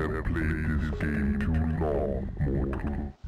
have played this game too long, mortal.